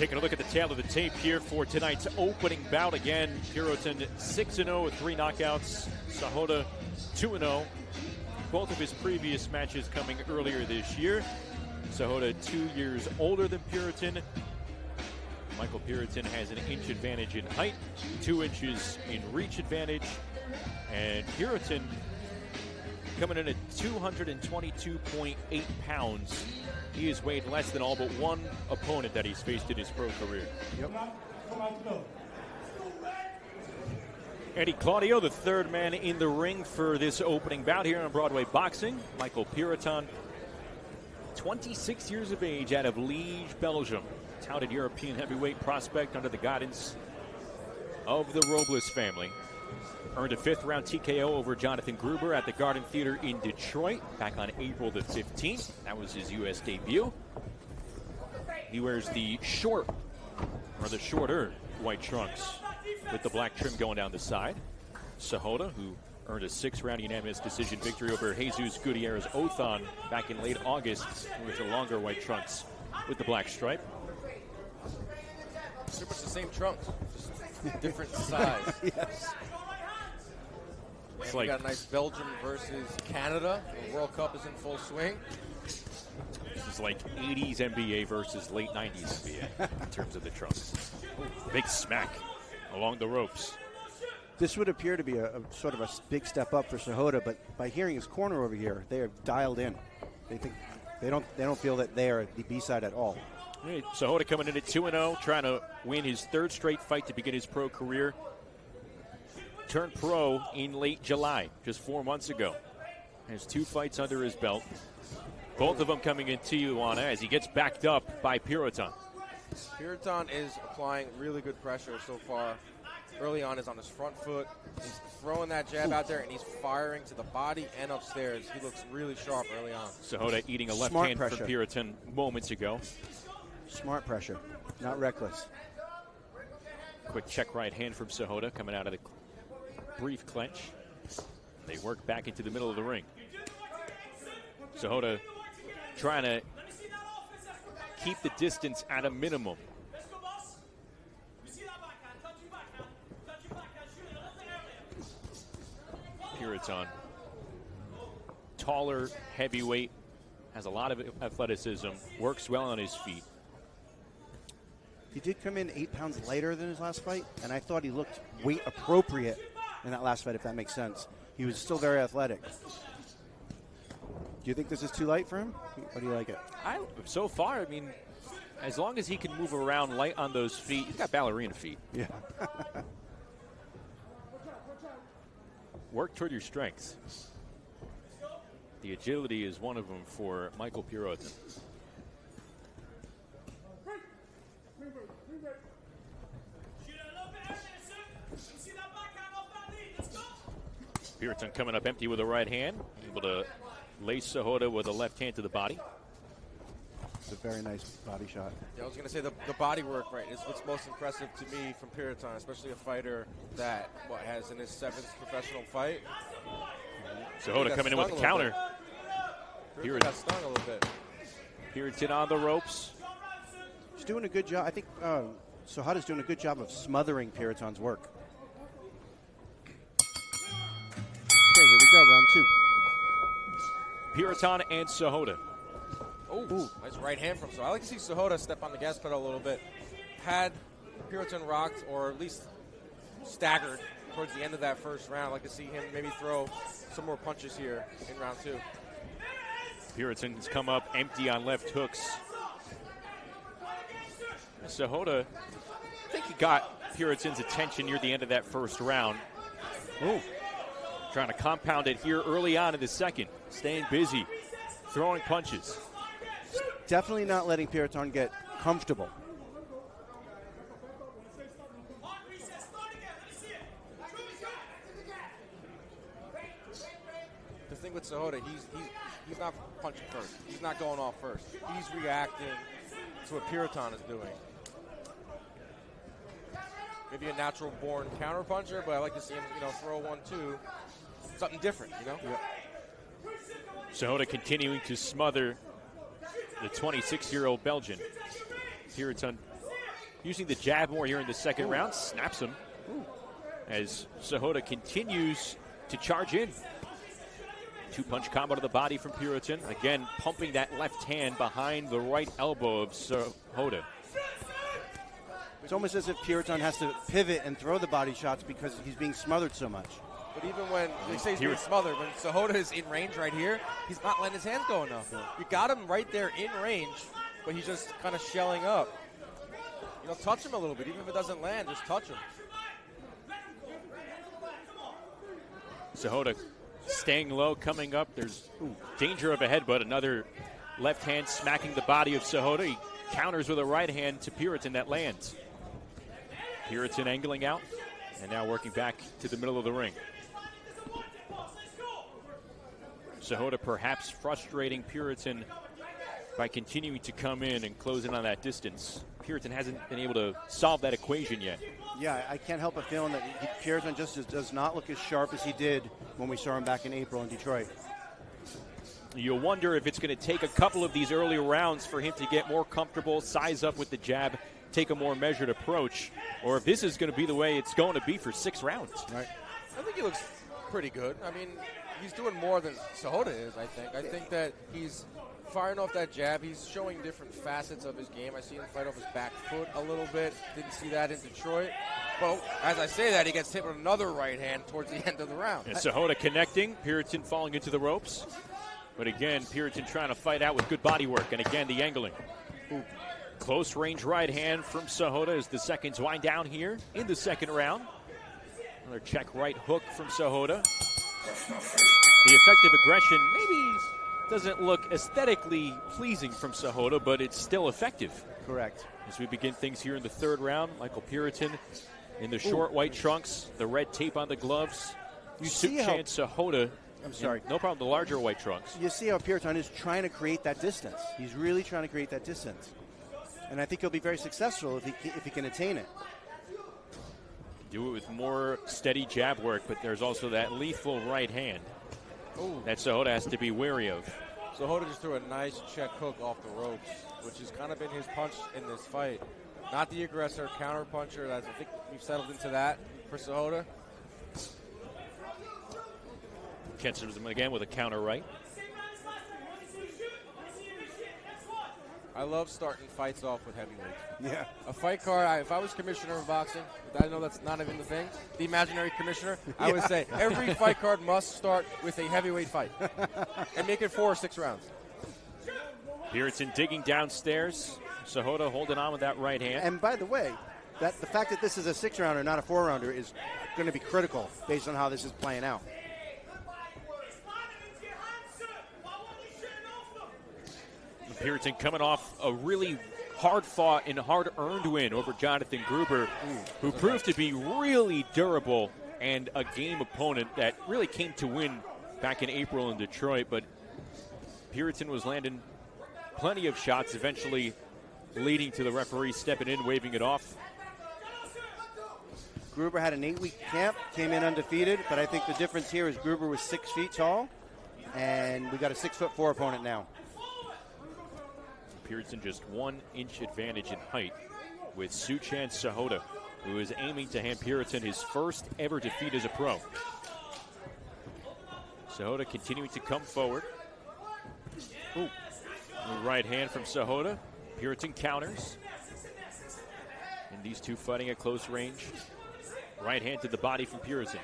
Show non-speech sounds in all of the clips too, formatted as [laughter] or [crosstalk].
Taking a look at the tale of the tape here for tonight's opening bout. Again, Pirotton 6 0 with three knockouts. Sahota 2 0. Both of his previous matches coming earlier this year. Sahota two years older than Pirotton. Michael Pirotton has an inch advantage in height, two inches in reach advantage. And Pirotton coming in at 222.8 pounds. He has weighed less than all but one opponent that he's faced in his pro career. Yep. Eddie Claudio, the third man in the ring for this opening bout here on Broadway Boxing. Michael Pirotton, 26 years of age, out of Liege, Belgium. Touted European heavyweight prospect under the guidance of the Robles family. Earned a fifth round TKO over Jonathan Gruber at the Garden Theater in Detroit back on April the 15th. That was his U.S. debut. He wears the short, or the shorter, white trunks with the black trim going down the side. Sahota, who earned a six round unanimous decision victory over Jesus Gutierrez Othon back in late August with the longer white trunks with the black stripe. Pretty much the same trunks, just different size. [laughs] yes. It's we like got a nice Belgium versus Canada. The World Cup is in full swing. this is like 80s NBA versus late 90s NBA in terms of the trunks. Big smack along the ropes. This would appear to be a, a sort of a big step up for Sahota, but by hearing his corner over here, they are dialed in. They think they don't they don't feel that they are the B side at all. Hey, Sahota coming in at 2 0, trying to win his third straight fight to begin his pro career. Turned pro in late July, just four months ago. Has two fights under his belt. Both of them coming in Tijuana as he gets backed up by Pirotton. Pirotton is applying really good pressure so far. Early on is on his front foot. He's throwing that jab out there and he's firing to the body and upstairs. He looks really sharp early on. Sahota eating a left Smart hand pressure. from Pirotton moments ago. Smart pressure, not reckless. Quick check right hand from Sahota coming out of the brief clench. They work back into the middle of the ring. Sahota trying to keep the distance at a minimum. Pirotton. Taller, heavyweight, has a lot of athleticism, works well on his feet. He did come in eight pounds lighter than his last fight, and I thought he looked weight appropriate in that last fight, if that makes sense. He was still very athletic. Do you think this is too light for him? Or do you like it? I so far, I mean, as long as he can move around light on those feet, he's got ballerina feet. Yeah. [laughs] Work toward your strengths. The agility is one of them for Michael Pirotton. Pirotton coming up empty with a right hand, able to lace Sahota with a left hand to the body. It's a very nice body shot. Yeah, I was going to say the, the body work, right, is what's most impressive to me from Pirotton, especially a fighter that what has in his seventh professional fight. Sahota coming in with a a counter. Pirotton Pirotton. got stung a little bit. Pirotton on the ropes. He's doing a good job. I think uh, Sahota's doing a good job of smothering Pirotton's work. Pirotton and Sahota. Oh, nice right hand from so. I like to see Sahota step on the gas pedal a little bit. Had Pirotton rocked or at least staggered towards the end of that first round, I'd like to see him maybe throw some more punches here in round two. Pirotton's come up empty on left hooks. Sahota, I think he got Pirotton's attention near the end of that first round. Oh, Trying to compound it here early on in the second. Staying busy, throwing punches. definitely not letting Pirotton get comfortable. The thing with Sahota, he's he's he's not punching first. He's not going off first. He's reacting to what Pirotton is doing. Maybe a natural born counter puncher, but I like to see him, you know, throw one two. Something different, you know? Sahota continuing to smother the 26 year old Belgian. Pirotton using the jab more here in the second round. Snaps him as Sahota continues to charge in. Two punch combo to the body from Pirotton. Again, pumping that left hand behind the right elbow of Sahota. It's almost as if Pirotton has to pivot and throw the body shots because he's being smothered so much. But even when they say he's being smothered, when Sahota is in range right here, he's not letting his hands go enough. You got him right there in range, but he's just kind of shelling up. You know, touch him a little bit, even if it doesn't land, just touch him. Sahota staying low, coming up. There's danger of a headbutt. Another left hand smacking the body of Sahota. He counters with a right hand to Pirotton that lands. Pirotton angling out and now working back to the middle of the ring. Sahota perhaps frustrating Pirotton by continuing to come in and close in on that distance. Pirotton hasn't been able to solve that equation yet. Yeah, I can't help but feeling that he, Pirotton just does not look as sharp as he did when we saw him back in April in Detroit. You'll wonder if it's going to take a couple of these early rounds for him to get more comfortable, size up with the jab, take a more measured approach, or if this is going to be the way it's going to be for six rounds. Right. I think he looks pretty good. I mean, he's doing more than Sahota is, I think. I think that he's firing off that jab. He's showing different facets of his game. I see him fight off his back foot a little bit. Didn't see that in Detroit. But as I say that, he gets hit with another right hand towards the [laughs] end of the round. And Sahota connecting, Pirotton falling into the ropes. But again, Pirotton trying to fight out with good body work. And again, the angling. Ooh. Close range right hand from Sahota as the seconds wind down here in the second round. Another check right hook from Sahota. The effective aggression maybe doesn't look aesthetically pleasing from Sahota, but it's still effective. Correct. As we begin things here in the third round, Michael Pirotton in the short Ooh. white trunks, the red tape on the gloves. You see how Sahota. I'm sorry. No problem. The larger white trunks. You see how Pirotton is trying to create that distance. He's really trying to create that distance, and I think he'll be very successful if he if he can attain it. Do it with more steady jab work, but there's also that lethal right hand Ooh. that Sahota has to be wary of. Sahota just threw a nice check hook off the ropes, which has kind of been his punch in this fight. Not the aggressor, counter puncher. That's, I think we've settled into that for Sahota. Catches him again with a counter right. I love starting fights off with heavyweights. Yeah. A fight card, I, if I was commissioner of boxing, I know that's not even the thing, the imaginary commissioner, I yeah. would say every fight card must start with a heavyweight fight [laughs] and make it four or six rounds. Pirotton digging downstairs. Sahota holding on with that right hand. And by the way, that the fact that this is a six rounder, not a four rounder, is going to be critical based on how this is playing out. Pirotton coming off a really hard fought and hard earned win over Jonathan Gruber, who mm. proved to be really durable and a game opponent that really came to win back in April in Detroit. But Pirotton was landing plenty of shots, eventually leading to the referee stepping in, waving it off. Gruber had an eight week camp, came in undefeated, but I think the difference here is Gruber was six feet tall, and we got a six foot four opponent now. Pirotton just one inch advantage in height with Sukhchaan Sahota, who is aiming to hand Pirotton his first ever defeat as a pro. Sahota continuing to come forward. Ooh. Right hand from Sahota. Pirotton counters. And these two fighting at close range. Right hand to the body from Pirotton.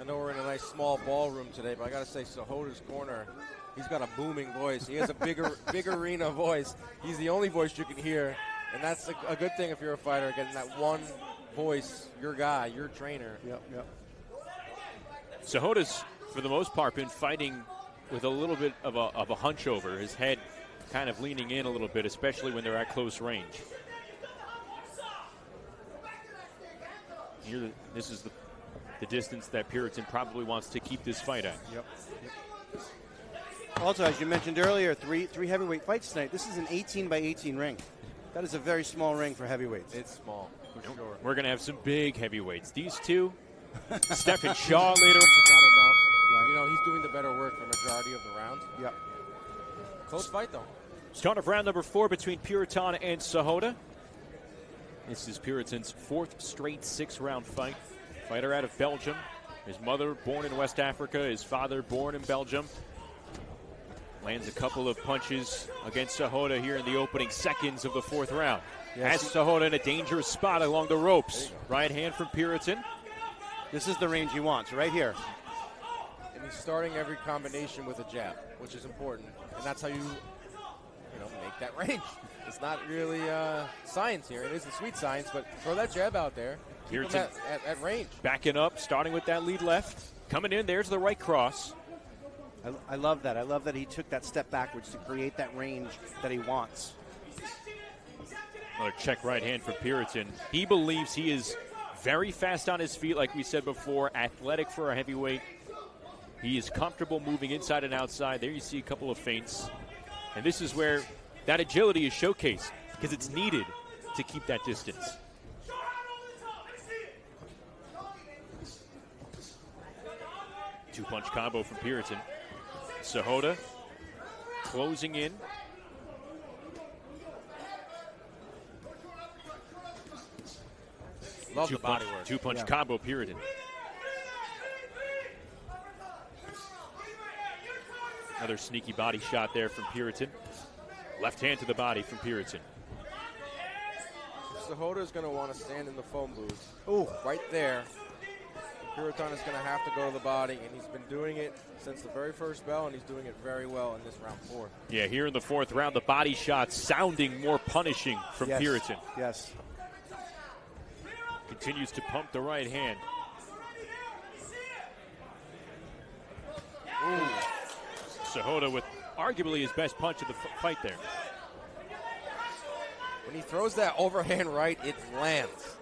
I know we're in a nice small ballroom today, but I got to say, Sahota's corner He's got a booming voice. He has a bigger, big arena voice. He's the only voice you can hear, and that's a, a, good thing if you're a fighter, getting that one voice, your guy, your trainer. Yep, yep. Sahota's, for the most part, been fighting with a little bit of a, of a hunch over, his head kind of leaning in a little bit, especially when they're at close range. Here, this is the, the distance that Pirotton probably wants to keep this fight at. Yep. yep. Also, as you mentioned earlier, three three heavyweight fights tonight. This is an 18 by 18 ring. That is a very small ring for heavyweights. It's small, for sure. We're going to have some big heavyweights. These two, [laughs] Stephan Shaw later. Which is not enough. Right. You know, he's doing the better work for majority of the rounds. Yep. Close fight, though. Start of round number four between Pirotton and Sahota. This is Pirotton's fourth straight six round fight. Fighter out of Belgium. His mother born in West Africa, his father born in Belgium. Lands a couple of punches against Sahota here in the opening seconds of the fourth round. Yes. Has Sahota in a dangerous spot along the ropes. Right hand from Pirotton. This is the range he wants, right here. And he's starting every combination with a jab, which is important. And that's how you, you know, make that [laughs] range. It's not really uh, science here. It isn't sweet science, but throw that jab out there. Keep him Pirotton. at, at, at range. Backing up, starting with that lead left. Coming in, there's the right cross. I, I love that. I love that he took that step backwards to create that range that he wants. Another check right hand for Pirotton. He believes he is very fast on his feet, like we said before, athletic for a heavyweight. He is comfortable moving inside and outside. There you see a couple of feints. And this is where that agility is showcased because it's needed to keep that distance. Two punch combo from Pirotton. Sahota closing in. Love Two the body punch, work. two punch Yeah. combo Pirotton. Another sneaky body shot there from Pirotton. Left hand to the body from Pirotton. Sahota's going to want to stand in the phone booth Ooh, right there. Pirotton is going to have to go to the body, and he's been doing it since the very first bell, and he's doing it very well in this round four. Yeah, here in the fourth round, the body shot sounding more punishing from yes. Pirotton. Yes. Continues to pump the right hand. Sahota with arguably his best punch of the fight there. When he throws that overhand right, it lands.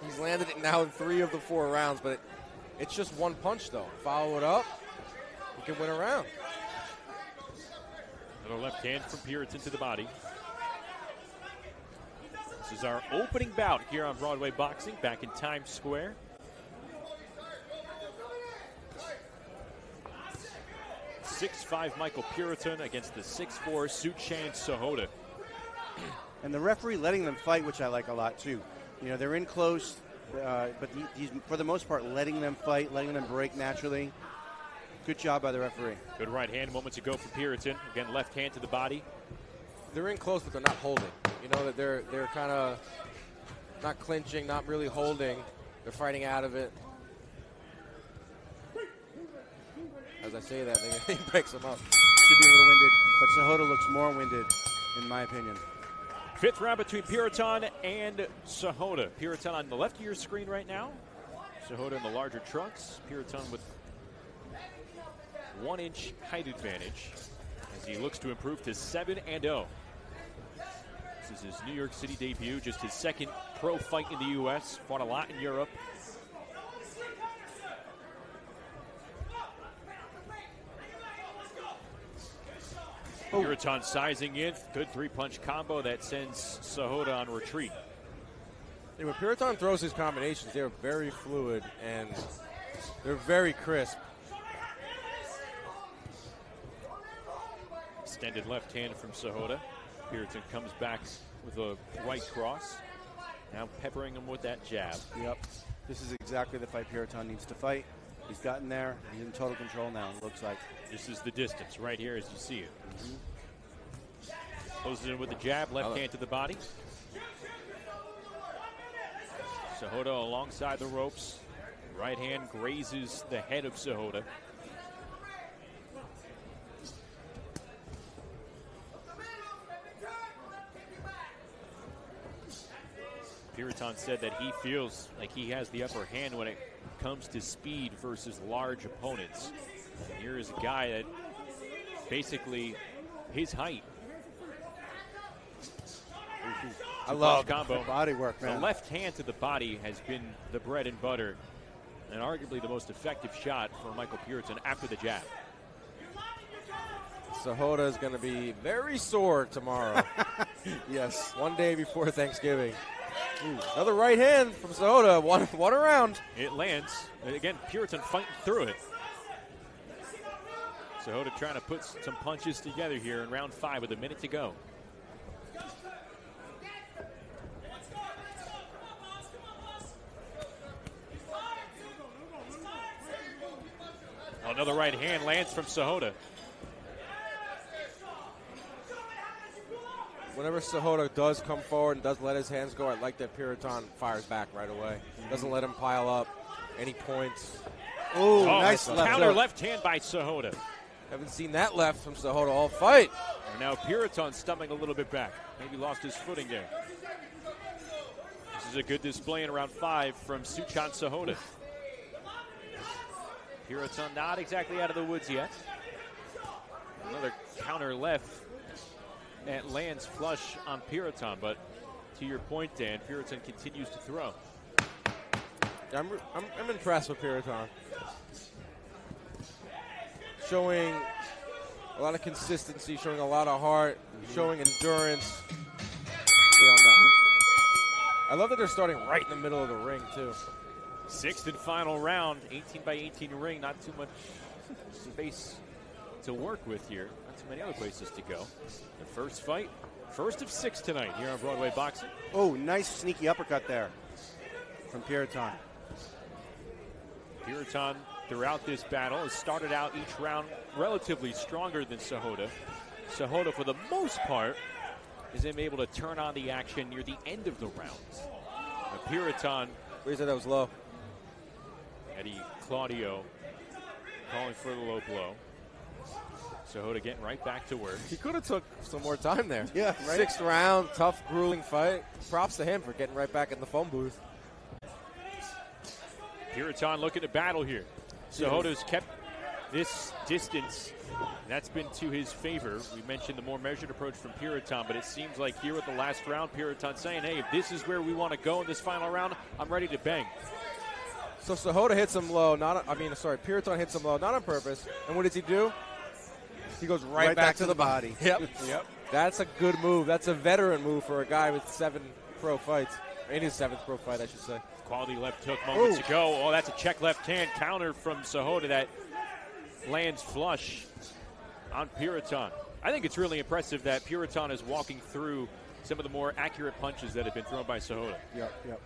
He- He's landed it now in three of the four rounds, but it, it's just one punch, though. Follow it up, you can win a round. Another left hand from Pirotton to the body. This is our opening bout here on Broadway Boxing back in Times Square. Six-five Michael Pirotton against the six-four Sukhchaan Sahota. And the referee letting them fight, which I like a lot too. You know, they're in close, uh, but he's for the most part letting them fight, letting them break naturally. Good job by the referee. Good right hand moments ago from Pirotton. Again, left hand to the body. They're in close, but they're not holding. You know that they're they're kind of not clinching, not really holding. They're fighting out of it. As I say that, [laughs] he breaks them up. Should be a little winded, but Sahota looks more winded, in my opinion. Fifth round between Pirotton and Sahota. Pirotton on the left of your screen right now. Sahota in the larger trunks. Pirotton with one inch height advantage as he looks to improve to 7 and 0. This is his New York City debut, just his second pro fight in the U.S. Fought a lot in Europe. Oh. Pirotton sizing in. Good three punch combo that sends Sahota on retreat. Yeah, when Pirotton throws his combinations, they're very fluid and they're very crisp. Extended left hand from Sahota. Pirotton comes back with a right cross. Now peppering him with that jab. Yep. This is exactly the fight Pirotton needs to fight. He's gotten there. He's in total control now, it looks like. This is the distance right here as you see it. Closes in with the jab, left hand to the body. Sahota alongside the ropes. Right hand grazes the head of Sahota. Pirotton said that he feels like he has the upper hand when it comes to speed versus large opponents. And here is a guy that basically his height. I love combo. Body work, man. The left hand to the body has been the bread and butter, and arguably the most effective shot for Michael Pirotton after the jab. Sahota is going to be very sore tomorrow. [laughs] yes. One day before Thanksgiving. Another right hand from Sahota. One, one around. It lands. And again, Pirotton fighting through it. Sahota trying to put some punches together here in round five with a minute to go. Another right hand lands from Sahota. Whenever Sahota does come forward and does let his hands go, I like that Pirotton fires back right away. Doesn't let him pile up any points. Ooh, Oh, nice left counter hook. left hand by Sahota. Haven't seen that left from Sahota all fight. And now Pirotton stumbling a little bit back. Maybe lost his footing there. This is a good display in round five from Sukhchaan Sahota. Pirotton not exactly out of the woods yet. Another counter left that lands flush on Pirotton, but to your point, Dan, Pirotton continues to throw. I'm, I'm, I'm impressed with Pirotton. Showing a lot of consistency, showing a lot of heart, showing endurance. Beyond that. I love that they're starting right in the middle of the ring, too. Sixth and final round, 18 by 18 ring, not too much space to work with here. Not too many other places to go. The first fight, first of six tonight here on Broadway Boxing. Oh, nice sneaky uppercut there from Pirotton. Pirotton throughout this battle has started out each round relatively stronger than Sahota. Sahota, for the most part, is able to turn on the action near the end of the rounds. Now, Pirotton, Where you said that was low. Eddie Claudio calling for the low blow. Sahota getting right back to work. He could have took some more time there. [laughs] Yeah, right. Sixth round, tough, grueling fight. Props to him for getting right back in the phone booth. Pirotton looking to battle here. Sahota's kept this distance. and That's been to his favor. We mentioned the more measured approach from Pirotton, but it seems like here at the last round, Pirotton saying, hey, if this is where we want to go in this final round, I'm ready to bang. So Sahota hits him low. Not, I mean, sorry, Pirotton hits him low, not on purpose. And what does he do? He goes right, Right back, back to, to the the body. Yep, [laughs] yep. That's a good move. That's a veteran move for a guy with seven pro fights. In his seventh pro fight, I should say. Quality left hook moments Ooh. ago. Oh, that's a check left hand counter from Sahota that lands flush on Pirotton. I think it's really impressive that Pirotton is walking through some of the more accurate punches that have been thrown by Sahota. Yep, yep.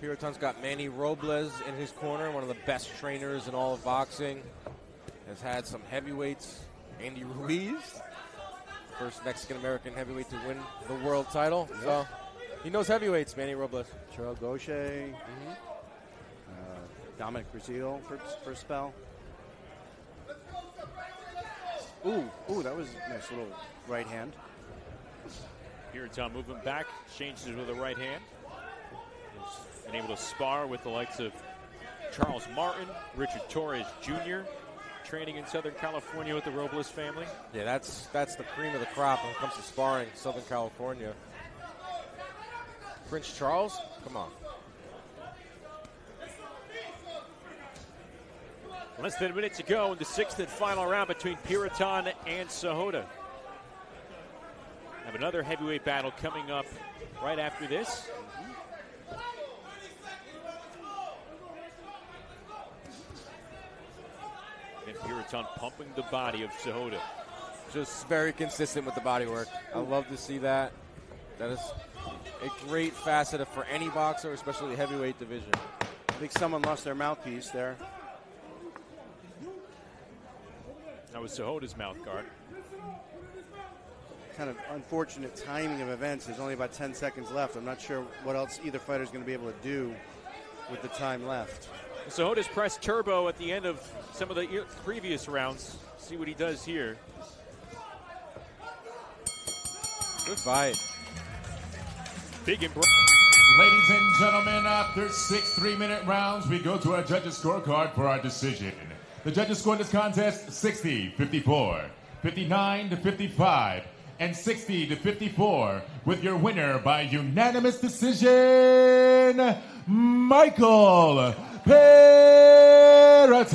Pirotton's got Manny Robles in his corner, one of the best trainers in all of boxing. Has had some heavyweights. Andy [laughs] Ruiz, first Mexican American heavyweight to win the world title. So he knows heavyweights, Manny Robles. Charles Gaucher, uh, Dominic Breazeale for, for a spell. Ooh, ooh, that was a nice little right hand. Pirotton moving back, changes with a right hand. He's been able to spar with the likes of Charles Martin, Richard Torrez Jr., training in Southern California with the Robles family. Yeah, that's that's the cream of the crop when it comes to sparring, Southern California. Prince Charles, come on. Less than a minute to go in the sixth and final round between Pirotton and Sahota. Have another heavyweight battle coming up right after this. And Pirotton pumping the body of Sahota. Just very consistent with the body work. I love to see that. That is a great facet for any boxer, especially the heavyweight division. I think someone lost their mouthpiece there. That was Sahota's mouth guard. Kind of unfortunate timing of events. There's only about 10 seconds left. I'm not sure what else either fighter is going to be able to do with the time left. Sahota's pressed turbo at the end of some of the previous rounds. See what he does here. Good fight. Big embrace. Ladies and gentlemen, after six three minute rounds, we go to our judges' scorecard for our decision. The judges scored this contest 60 54, 59 to 55, and 60 to 54, with your winner by unanimous decision, Michael Pirotton.